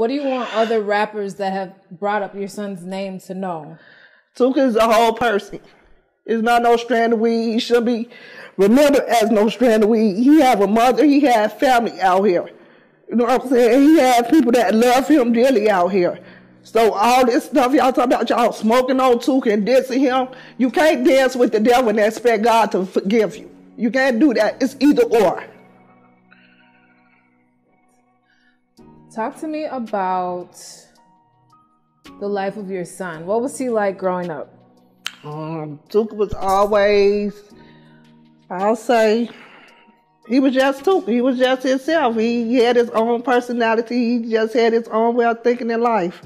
What do you want other rappers that have brought up your son's name to know? Tooka is a whole person. It's not no strand of weed. He should be remembered as no strand of weed. He have a mother. He have family out here. You know what I'm saying? He have people that love him dearly out here. So all this stuff y'all talk about y'all smoking on Tooka and dissing him, you can't dance with the devil and expect God to forgive you. You can't do that. It's either or. Talk to me about the life of your son. What was he like growing up? Um, Tooka was always, I'll say, he was just Tooka. He was just himself. He, had his own personality. He just had his own way of thinking in life.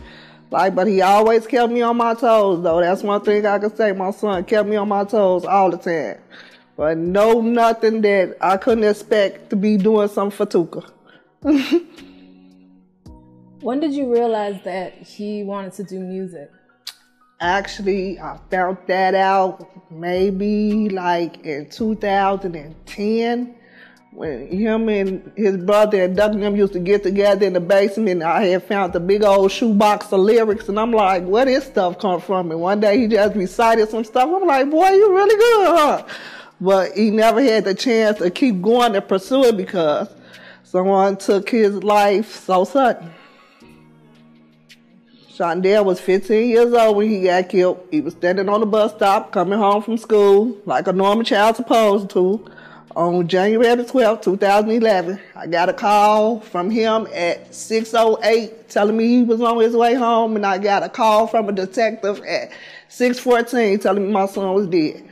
Like, but he always kept me on my toes, though. That's one thing I can say. My son kept me on my toes all the time. But no, nothing that I couldn't expect to be doing something for Tooka. When did you realize that he wanted to do music? Actually, I found that out maybe like in 2010 when him and his brother and Duck and them used to get together in the basement. And I had found the big old shoebox of lyrics, and I'm like, where this stuff come from? And one day he just recited some stuff. I'm like, boy, you really good, huh? But he never had the chance to keep going and pursue it because someone took his life so sudden. Shondell was 15 years old when he got killed. He was standing on the bus stop coming home from school like a normal child supposed to. On January the 12th, 2011, I got a call from him at 6.08 telling me he was on his way home and I got a call from a detective at 6.14 telling me my son was dead.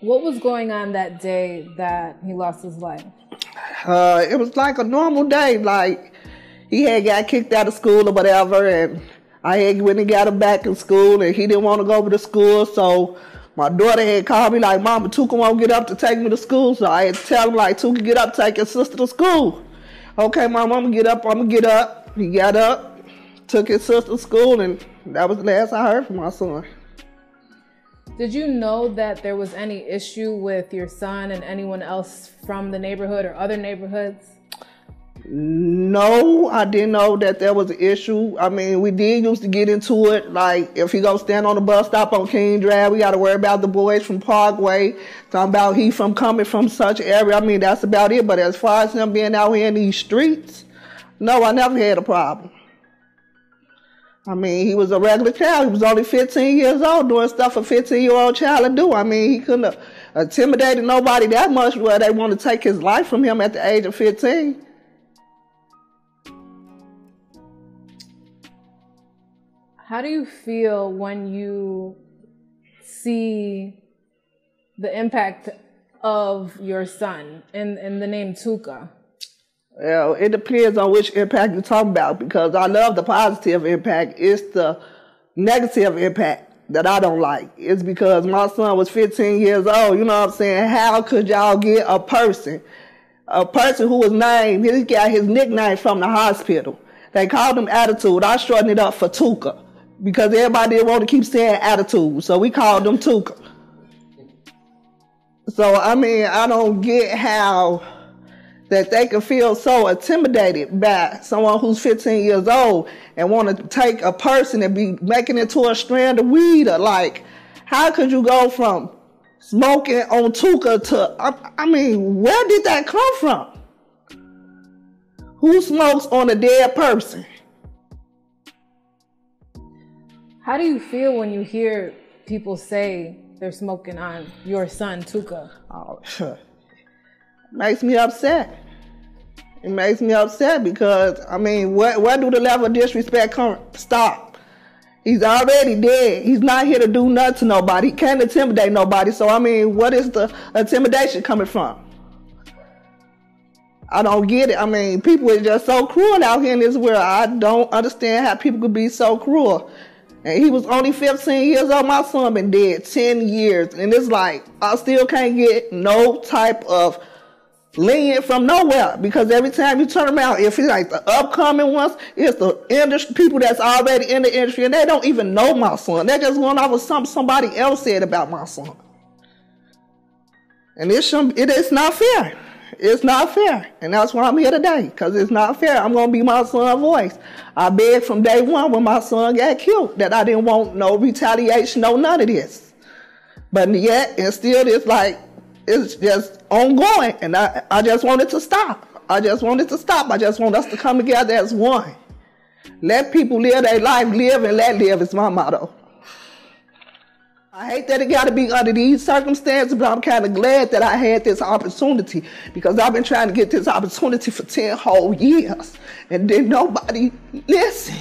What was going on that day that he lost his life? Uh, it was like a normal day, like he had got kicked out of school or whatever, and I had went and got him back in school, and he didn't want to go over to school, so my daughter had called me like, Mama, Tooka won't get up to take me to school, so I had to tell him like, Tooka, get up, take your sister to school. Okay, Mom, I'm gonna get up, I'm gonna get up. He got up, took his sister to school, and that was the last I heard from my son. Did you know that there was any issue with your son and anyone else from the neighborhood or other neighborhoods? No, I didn't know that there was an issue. I mean, we did used to get into it. Like, if he go stand on the bus stop on King Drive, we got to worry about the boys from Parkway. Talking about he from coming from such area. I mean, that's about it. But as far as him being out here in these streets, no, I never had a problem. I mean, he was a regular child. He was only 15 years old doing stuff a 15 year old child to do. I mean, he couldn't have intimidated nobody that much where they want to take his life from him at the age of 15. How do you feel when you see the impact of your son in, in the name Tooka? Well, it depends on which impact you're talking about because I love the positive impact. It's the negative impact that I don't like. It's because my son was 15 years old. You know what I'm saying? How could y'all get a person, a person who was named, he got his nickname from the hospital. They called him Attitude. I shortened it up for Tooka because everybody want to keep saying attitude, so we called them Tooka. So I mean, I don't get how that they can feel so intimidated by someone who's 15 years old and want to take a person and be making it to a strand of weed. Or like, how could you go from smoking on Tooka to? I, I mean, where did that come from? Who smokes on a dead person? How do you feel when you hear people say they're smoking on your son, Tooka? Oh, makes me upset. It makes me upset because, I mean, where, where do the level of disrespect come, stop? He's already dead. He's not here to do nothing to nobody. He can't intimidate nobody. So, I mean, what is the intimidation coming from? I don't get it. I mean, people are just so cruel out here in this world. I don't understand how people could be so cruel. And he was only 15 years old. My son been dead 10 years. And it's like, I still can't get no type of lenient from nowhere. Because every time you turn around, if it's like the upcoming ones, it's the industry, people that's already in the industry. And they don't even know my son. They're just going off of something somebody else said about my son. And it's, it is not fair. It's not fair. And that's why I'm here today, because it's not fair. I'm going to be my son's voice. I begged from day one when my son got killed that I didn't want no retaliation, no none of this. But yet, and still, it's like, it's just ongoing. And I, I just wanted to stop. I just wanted to stop. I just want us to come together as one. Let people live their life, live and let live is my motto. I hate that it got to be under these circumstances, but I'm kind of glad that I had this opportunity because I've been trying to get this opportunity for 10 whole years and then nobody listen.